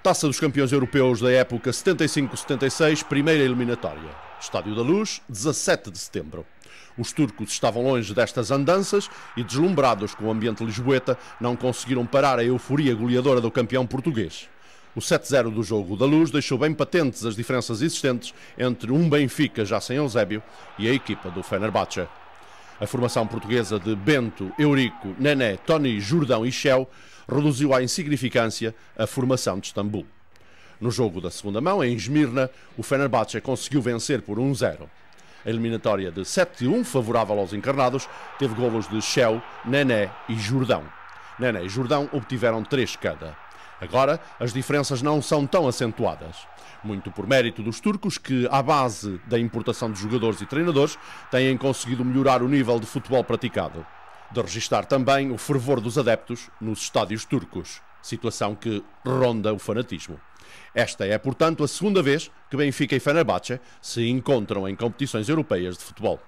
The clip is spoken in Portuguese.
Taça dos Campeões Europeus da época 75-76, primeira eliminatória. Estádio da Luz, 17 de setembro. Os turcos estavam longe destas andanças e, deslumbrados com o ambiente lisboeta, não conseguiram parar a euforia goleadora do campeão português. O 7-0 do jogo da Luz deixou bem patentes as diferenças existentes entre um Benfica já sem Eusébio e a equipa do Fenerbahçe. A formação portuguesa de Bento, Eurico, Nené, Tony, Jordão e Shell reduziu à insignificância a formação de Istambul. No jogo da segunda mão, em Esmirna, o Fenerbahçe conseguiu vencer por 1-0. A eliminatória de 7-1, favorável aos encarnados, teve golos de Shell, Nené e Jordão. Nené e Jordão obtiveram três cada. Agora, as diferenças não são tão acentuadas. Muito por mérito dos turcos, que, à base da importação de jogadores e treinadores, têm conseguido melhorar o nível de futebol praticado. De registar também o fervor dos adeptos nos estádios turcos, situação que ronda o fanatismo. Esta é, portanto, a segunda vez que Benfica e Fenerbahçe se encontram em competições europeias de futebol.